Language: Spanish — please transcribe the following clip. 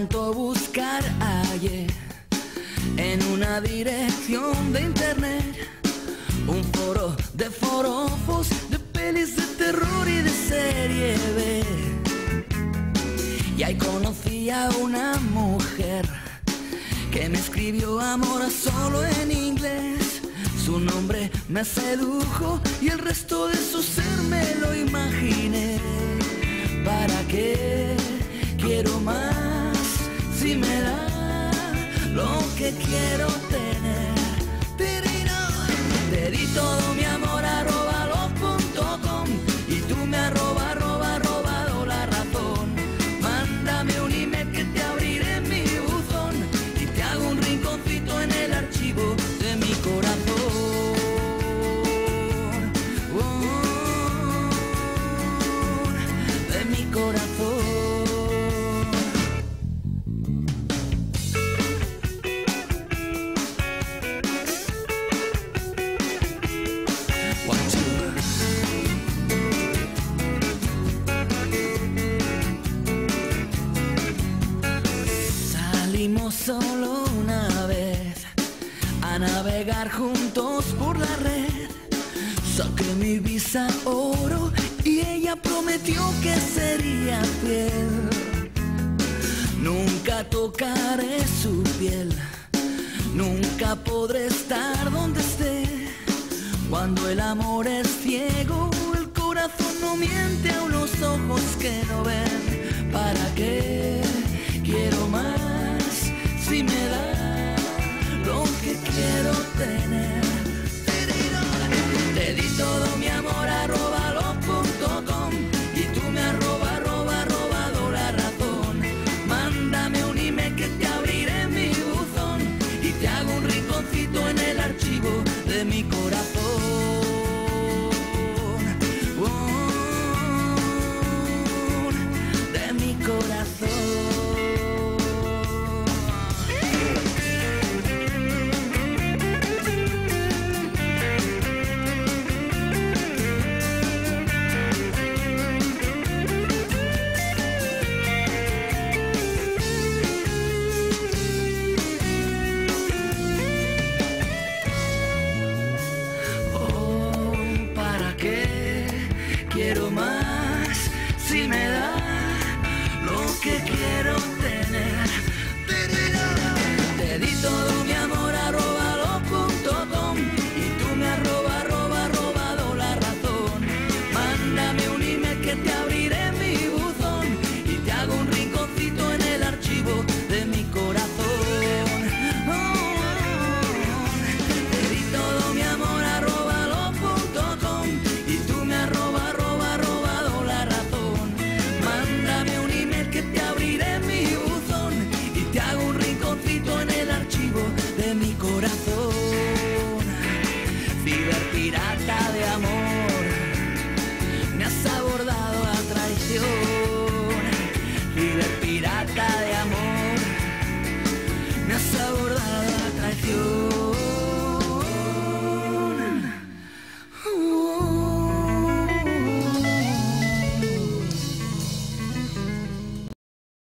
Tanto buscar ayer en una dirección de internet un foro de forofos, de pelis de terror y de serie B. Y ahí conocí a una mujer que me escribió amor solo en inglés. Su nombre me sedujo y el resto de su ser me lo imaginé. ¿Para qué quiero más? Si me da lo que quiero tener. Solo una vez a navegar juntos por la red. Saqué mi visa oro y ella prometió que sería fiel. Nunca tocaré su piel, nunca podré estar donde esté. Cuando el amor es ciego, el corazón no miente a unos ojos que no ven. Quiero más. Si me da lo que quiero abriré mi buzón y te hago un rinconcito en el archivo de mi corazón. Ciberpirata de amor, me has abordado a traición. Ciber